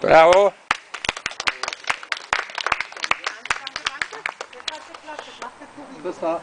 Bravo! Bis war